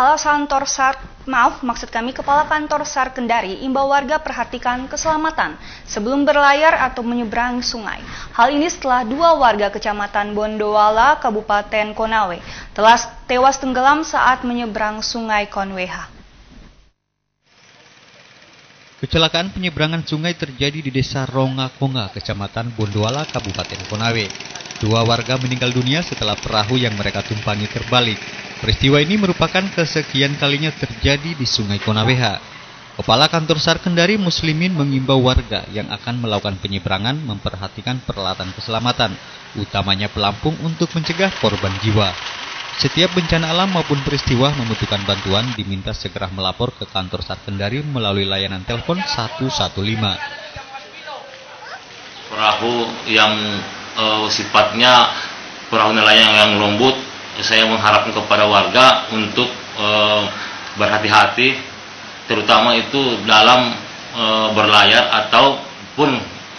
Kepala Kantor SAR, maaf, maksud kami Kepala Kantor SAR Kendari imbau warga perhatikan keselamatan sebelum berlayar atau menyeberang sungai. Hal ini setelah dua warga Kecamatan Bondowala, Kabupaten Konawe, telah tewas tenggelam saat menyeberang sungai Konweha. Kecelakaan penyeberangan sungai terjadi di Desa Ronga Konga, Kecamatan Bondowala, Kabupaten Konawe. Dua warga meninggal dunia setelah perahu yang mereka tumpangi terbalik. Peristiwa ini merupakan kesekian kalinya terjadi di Sungai Konaweha. Kepala Kantor SAR Kendari Muslimin mengimbau warga yang akan melakukan penyeberangan memperhatikan peralatan keselamatan, utamanya pelampung untuk mencegah korban jiwa. Setiap bencana alam maupun peristiwa membutuhkan bantuan diminta segera melapor ke kantor SAR Kendari melalui layanan telepon 115. Perahu yang uh, sifatnya perahu nelayan yang lembut saya mengharapkan kepada warga untuk uh, berhati-hati terutama itu dalam uh, berlayar ataupun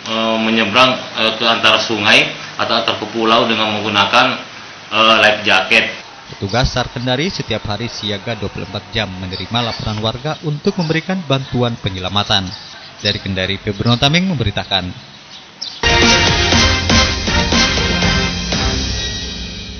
uh, menyeberang uh, ke antara sungai atau antar ke pulau dengan menggunakan uh, life jacket. Petugas SAR Kendari setiap hari siaga 24 jam menerima laporan warga untuk memberikan bantuan penyelamatan. Dari Kendari, Februno Tameng memberitakan.